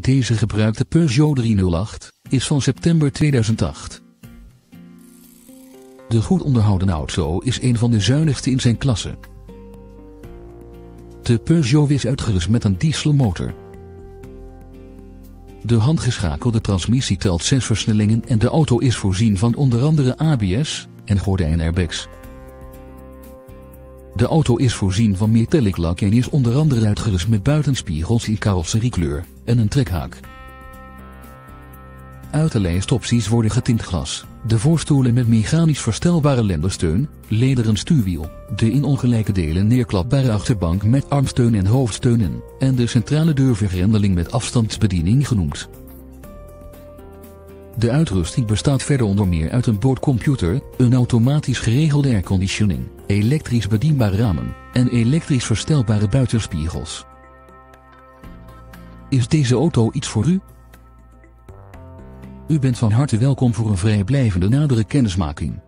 Deze gebruikte Peugeot 308 is van september 2008. De goed onderhouden auto is een van de zuinigste in zijn klasse. De Peugeot is uitgerust met een dieselmotor. De handgeschakelde transmissie telt 6 versnellingen en de auto is voorzien van onder andere ABS en gordijnairbags. De auto is voorzien van metallic lak en is onder andere uitgerust met buitenspiegels in carrosseriekleur en een trekhaak. Uit de lijst opties worden getint glas, de voorstoelen met mechanisch verstelbare lendensteun, lederen stuurwiel, de in ongelijke delen neerklapbare achterbank met armsteun en hoofdsteunen, en de centrale deurvergrendeling met afstandsbediening genoemd. De uitrusting bestaat verder onder meer uit een boordcomputer, een automatisch geregelde airconditioning, elektrisch bedienbare ramen en elektrisch verstelbare buitenspiegels. Is deze auto iets voor u? U bent van harte welkom voor een vrijblijvende nadere kennismaking.